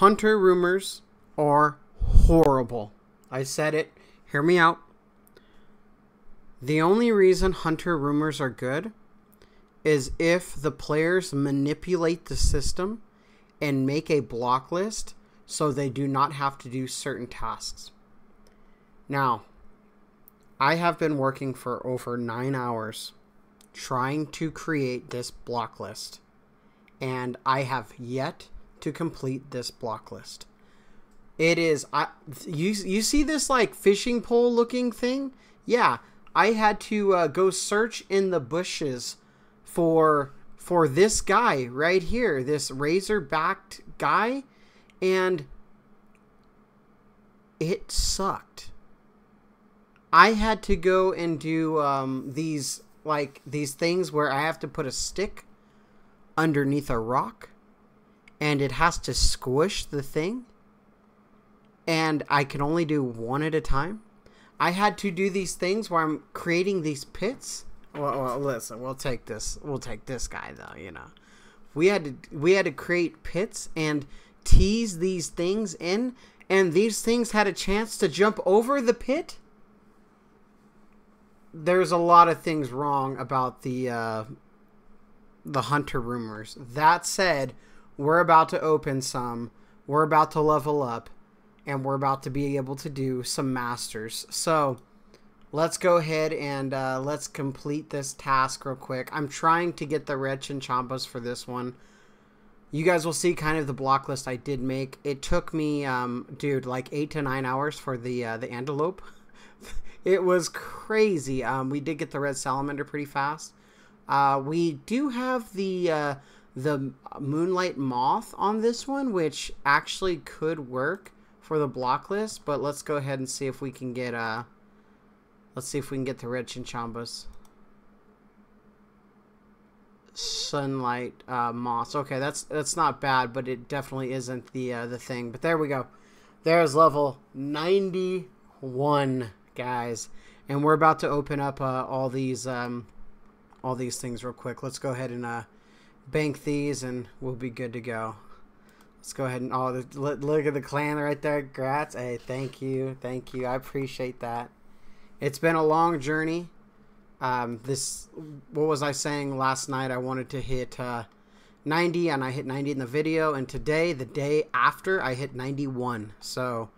Hunter rumors are horrible. I said it. Hear me out. The only reason Hunter rumors are good is if the players manipulate the system and make a block list so they do not have to do certain tasks. Now, I have been working for over nine hours trying to create this block list, and I have yet to complete this block list. It is I you you see this like fishing pole looking thing? Yeah, I had to uh, go search in the bushes for for this guy right here, this razor backed guy, and it sucked. I had to go and do um, these like these things where I have to put a stick underneath a rock and it has to squish the thing and I can only do one at a time. I had to do these things where I'm creating these pits. Well, well, listen, we'll take this. We'll take this guy though. You know, we had to we had to create pits and tease these things in, and these things had a chance to jump over the pit. There's a lot of things wrong about the uh, the hunter rumors. That said, we're about to open some. We're about to level up and we're about to be able to do some masters. So let's go ahead and uh, let's complete this task real quick. I'm trying to get the red chinchompas for this one. You guys will see kind of the block list I did make. It took me, um, dude, like eight to nine hours for the uh, the antelope. it was crazy. Um, we did get the red salamander pretty fast. Uh, we do have the uh, the moonlight moth on this one, which actually could work for the block list, but let's go ahead and see if we can get uh let's see if we can get the red chinchompas. Sunlight uh, moth. Okay, that's that's not bad, but it definitely isn't the uh, the thing. But there we go. There's level 91, guys, and we're about to open up uh, all these um, all these things real quick. Let's go ahead and uh, bank these, and we'll be good to go. Let's go ahead and oh, look at the clan right there. Grats. Hey, thank you, thank you. I appreciate that. It's been a long journey. Um, this, what was I saying last night? I wanted to hit uh, 90, and I hit 90 in the video. And today, the day after, I hit 91. So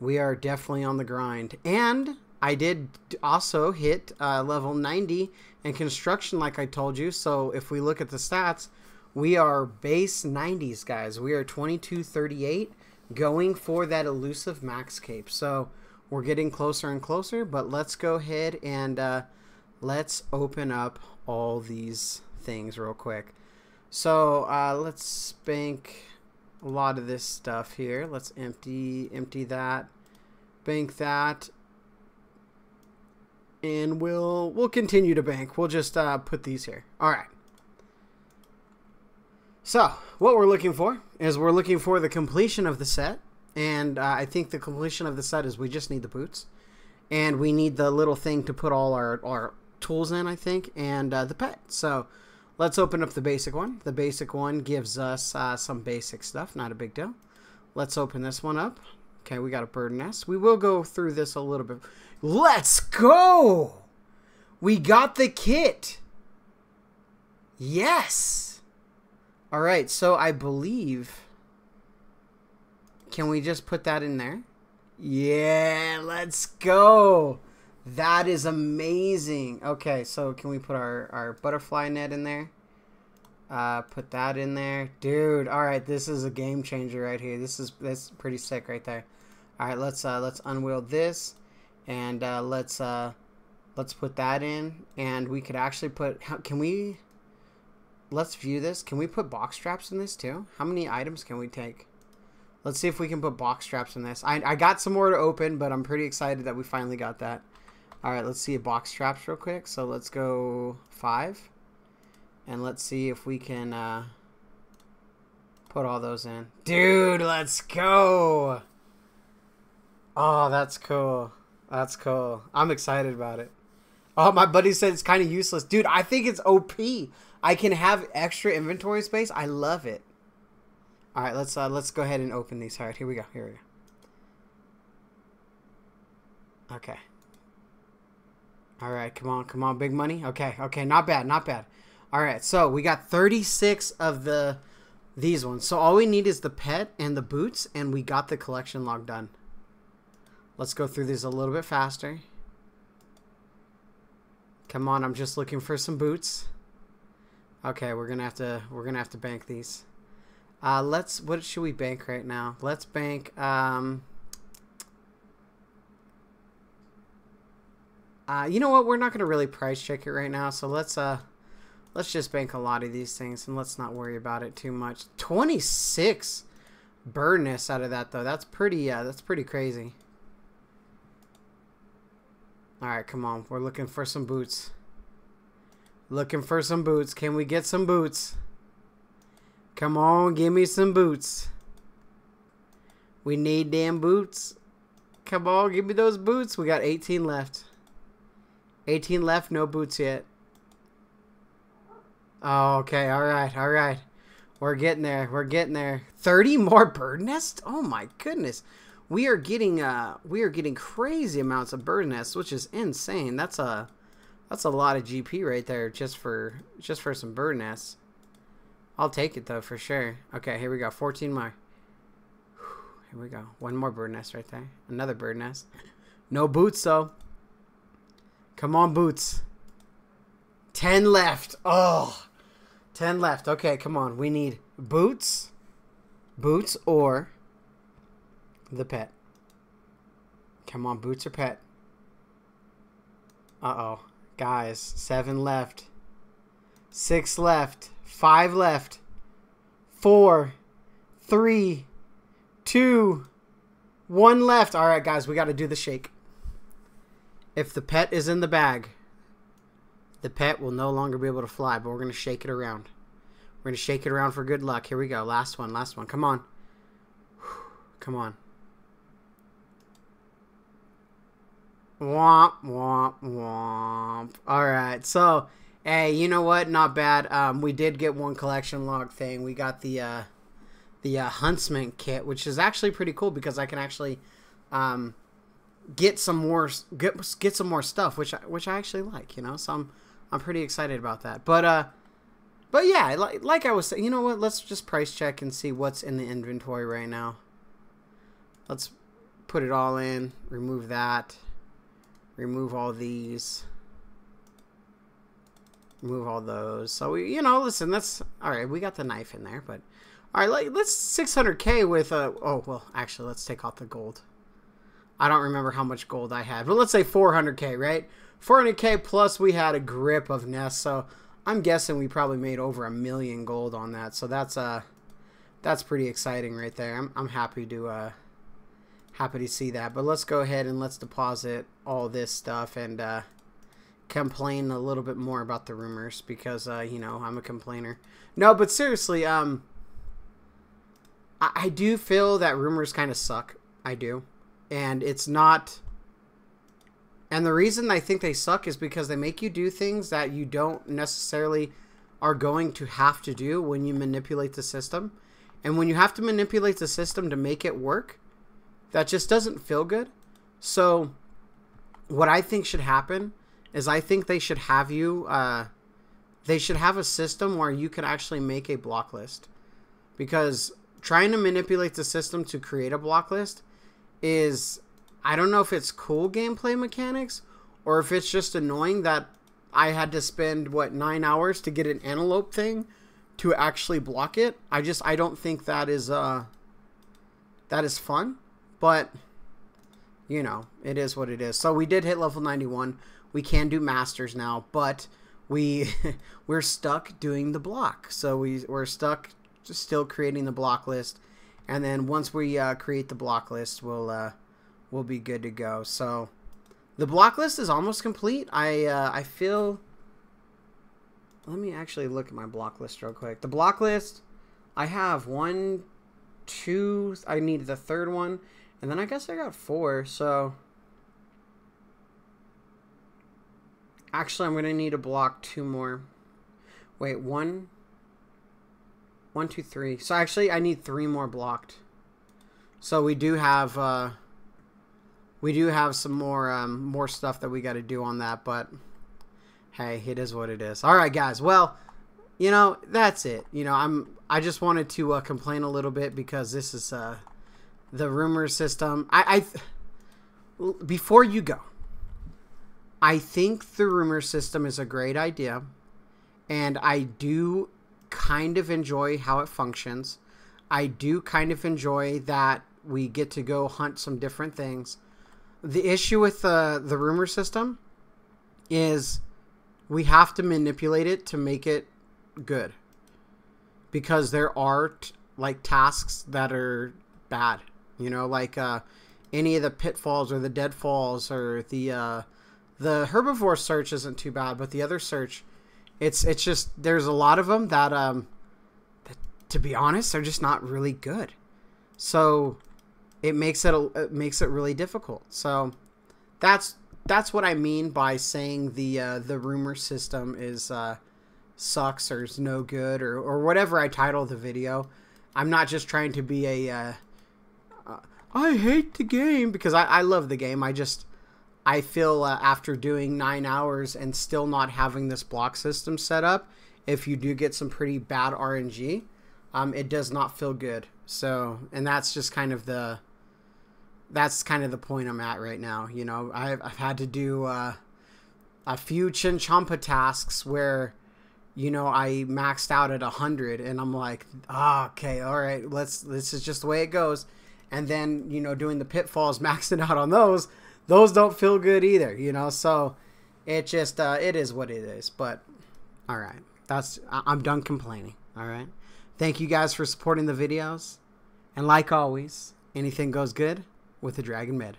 we are definitely on the grind. And I did also hit uh, level 90 in construction, like I told you. So if we look at the stats we are base 90s, guys. We are 2238 going for that elusive max cape. So we're getting closer and closer, but let's go ahead and uh, let's open up all these things real quick. So uh, let's bank a lot of this stuff here. Let's empty empty that, bank that, and we'll we'll continue to bank. We'll just uh, put these here. All right. So, what we're looking for is we're looking for the completion of the set. And uh, I think the completion of the set is we just need the boots. And we need the little thing to put all our, our tools in, I think, and uh, the pet. So, let's open up the basic one. The basic one gives us uh, some basic stuff, not a big deal. Let's open this one up. Okay, we got a bird nest. We will go through this a little bit. Let's go! We got the kit! Yes! All right, so I believe. Can we just put that in there? Yeah, let's go. That is amazing. Okay, so can we put our, our butterfly net in there? Uh, put that in there. Dude, all right, this is a game changer right here. This is that's pretty sick right there. All right, let's uh, let's unwield this and uh, let's uh, let's put that in and we could actually put How, can we let's view this. Can we put box traps in this too? How many items can we take? Let's see if we can put box traps in this. I, I got some more to open, but I'm pretty excited that we finally got that. All right, let's see a box traps real quick. So let's go five. And let's see if we can uh, put all those in. Dude, let's go. Oh, that's cool. That's cool. I'm excited about it. Oh, my buddy said it's kind of useless. Dude, I think it's OP. I can have extra inventory space. I love it. All right, let's uh, let's go ahead and open these. All right, here we go. Here we go. Okay. All right, come on, come on, big money. Okay, okay, not bad, not bad. All right, so we got 36 of the these ones. So all we need is the pet and the boots, and we got the collection log done. Let's go through these a little bit faster. Come on, I'm just looking for some boots. Okay, we're gonna have to we're gonna have to bank these. Uh, let's what should we bank right now? Let's bank. Um, uh, you know what? We're not gonna really price check it right now, so let's uh Let's just bank a lot of these things and let's not worry about it too much. 26 burness out of that though. That's pretty uh that's pretty crazy. Alright, come on. We're looking for some boots. Looking for some boots. Can we get some boots? Come on, give me some boots. We need damn boots. Come on, give me those boots. We got 18 left. 18 left, no boots yet. Oh, okay. All right. All right. We're getting there. We're getting there. 30 more bird nests? Oh my goodness. We are getting uh we are getting crazy amounts of bird nests, which is insane. That's a that's a lot of GP right there just for just for some bird nests. I'll take it though for sure. Okay, here we go. 14 more. Here we go. One more bird nest right there. Another bird nest. No boots though. Come on, boots. 10 left. Oh. 10 left. Okay, come on. We need boots, boots, or the pet. Come on, boots or pet. Uh-oh. Guys, seven left. Six left. Five left. Four. Three. Two. One left. All right, guys, we got to do the shake. If the pet is in the bag, the pet will no longer be able to fly, but we're going to shake it around. We're going to shake it around for good luck. Here we go. Last one. Last one. Come on. Come on. Womp, womp, womp. All right. So, hey, you know what? Not bad. Um, we did get one collection log thing. We got the, uh, the uh, Huntsman kit, which is actually pretty cool because I can actually um, get some more get get some more stuff, which I, which I actually like. You know, so I'm I'm pretty excited about that. But uh, but yeah, like like I was saying, you know what? Let's just price check and see what's in the inventory right now. Let's put it all in. Remove that. Remove all these. Remove all those. So we, you know, listen. That's all right. We got the knife in there, but all right. Like, let's 600k with a. Oh well, actually, let's take out the gold. I don't remember how much gold I had, but let's say 400k, right? 400k plus we had a grip of nests, so I'm guessing we probably made over a million gold on that. So that's uh that's pretty exciting right there. I'm I'm happy to uh happy to see that. But let's go ahead and let's deposit all this stuff and uh complain a little bit more about the rumors because uh you know, I'm a complainer. No, but seriously, um I, I do feel that rumors kind of suck. I do. And it's not and the reason I think they suck is because they make you do things that you don't necessarily are going to have to do when you manipulate the system. And when you have to manipulate the system to make it work, that just doesn't feel good. So, what I think should happen is I think they should have you, uh, they should have a system where you can actually make a block list. Because trying to manipulate the system to create a block list is I don't know if it's cool gameplay mechanics or if it's just annoying that I had to spend what nine hours to get an antelope thing to actually block it. I just I don't think that is uh that is fun, but you know, it is what it is. So we did hit level 91. We can do masters now, but we we're stuck doing the block. So we we're stuck still creating the block list. And then once we uh, create the block list, we'll uh, we'll be good to go. So the block list is almost complete. I uh, I feel. Let me actually look at my block list real quick. The block list, I have one, two. I need the third one, and then I guess I got four. So actually, I'm gonna need to block two more. Wait, one. One, two, three. So actually, I need three more blocked. So we do have uh, we do have some more um, more stuff that we got to do on that, but hey, it is what it is. All right, guys. Well, you know that's it. You know, I'm I just wanted to uh, complain a little bit because this is uh, the rumor system. I, I before you go, I think the rumor system is a great idea, and I do kind of enjoy how it functions. I do kind of enjoy that we get to go hunt some different things. The issue with the the rumor system is we have to manipulate it to make it good. Because there are t- like tasks that are bad, you know, like uh, any of the pitfalls or the deadfalls or the uh, the herbivore search isn't too bad, but the other search, it's it's just there's a lot of them that um, that, to be honest, are just not really good. So it makes it, it makes it really difficult. So that's that's what I mean by saying the uh, the rumor system is uh, sucks or is no good or or whatever I title the video. I'm not just trying to be a uh I hate the game because I, I love the game. I just I feel uh, after doing nine hours and still not having this block system set up, if you do get some pretty bad RNG, um, it does not feel good. So, and that's just kind of the that's kind of the point I'm at right now. You know, I've, I've had to do uh, a few Chinchompa tasks where, you know, I maxed out at 100 and I'm like, oh, okay, all right, let's, this is just the way it goes. And then, you know, doing the pitfalls, maxing out on those, those don't feel good either, you know, so it just, uh, it is what it is. But, all right, that's, I'm done complaining, all right? Thank you guys for supporting the videos. And like always, anything goes good with the Dragon Med.